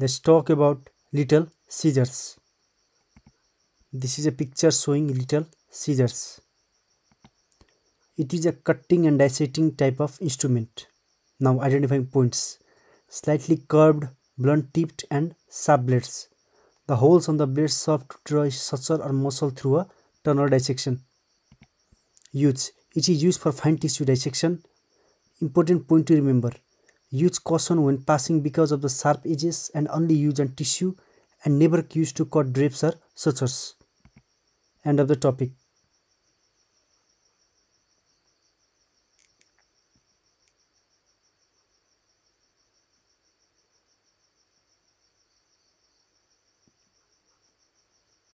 let's talk about little scissors. This is a picture showing little scissors. It is a cutting and dissecting type of instrument. Now identifying points. Slightly curved blunt tipped and sharp blades. The holes on the blades serve to draw suture or muscle through a tunnel dissection. Use. It is used for fine tissue dissection. Important point to remember use caution when passing because of the sharp edges and only use on tissue and never use to cut drapes or sutures. End of the topic.